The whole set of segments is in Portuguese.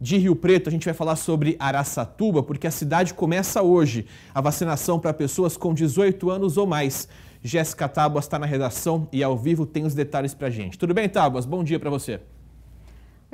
De Rio Preto, a gente vai falar sobre Araçatuba, porque a cidade começa hoje a vacinação para pessoas com 18 anos ou mais. Jéssica Tábuas está na redação e ao vivo tem os detalhes para gente. Tudo bem, Tábuas? Bom dia para você.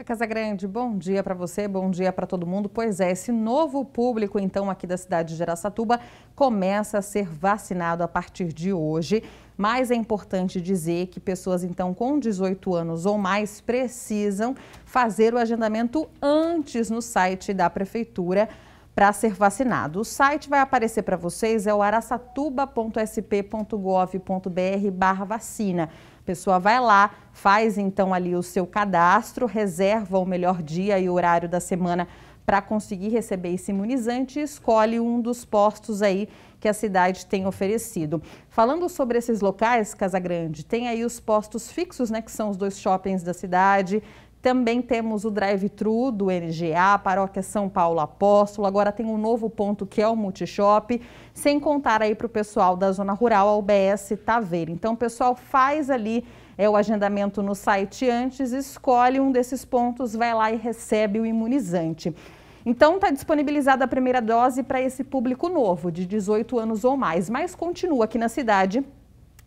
Casa Grande, bom dia para você, bom dia para todo mundo. Pois é, esse novo público, então, aqui da cidade de Araçatuba começa a ser vacinado a partir de hoje. Mas é importante dizer que pessoas, então, com 18 anos ou mais precisam fazer o agendamento antes no site da Prefeitura para ser vacinado. O site vai aparecer para vocês, é o araçatuba.sp.gov.br barra vacina. Pessoa vai lá, faz então ali o seu cadastro, reserva o melhor dia e horário da semana para conseguir receber esse imunizante e escolhe um dos postos aí que a cidade tem oferecido. Falando sobre esses locais, Casa Grande, tem aí os postos fixos, né, que são os dois shoppings da cidade, também temos o drive-thru do NGA, Paróquia São Paulo Apóstolo. Agora tem um novo ponto que é o Multishop, sem contar aí para o pessoal da zona rural, a UBS Taveira. Então, o pessoal faz ali é, o agendamento no site antes, escolhe um desses pontos, vai lá e recebe o imunizante. Então, está disponibilizada a primeira dose para esse público novo, de 18 anos ou mais, mas continua aqui na cidade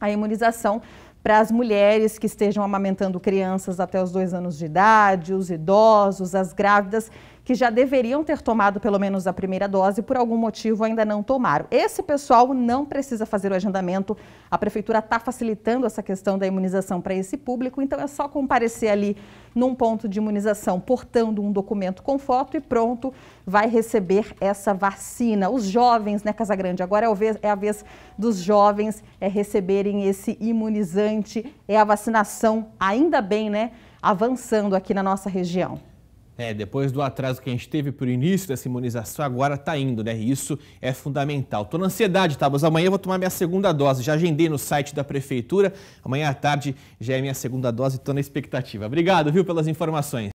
a imunização para as mulheres que estejam amamentando crianças até os dois anos de idade, os idosos, as grávidas que já deveriam ter tomado pelo menos a primeira dose por algum motivo ainda não tomaram. Esse pessoal não precisa fazer o agendamento. A prefeitura está facilitando essa questão da imunização para esse público, então é só comparecer ali num ponto de imunização portando um documento com foto e pronto, vai receber essa vacina. Os jovens, né, Casagrande, agora é a vez, é a vez dos jovens é receberem esse imunizante, é a vacinação, ainda bem, né, avançando aqui na nossa região. É, depois do atraso que a gente teve por início dessa imunização, agora está indo, né? Isso é fundamental. Tô na ansiedade, tá? Mas amanhã eu vou tomar minha segunda dose. Já agendei no site da prefeitura. Amanhã à tarde já é minha segunda dose, tô na expectativa. Obrigado, viu, pelas informações.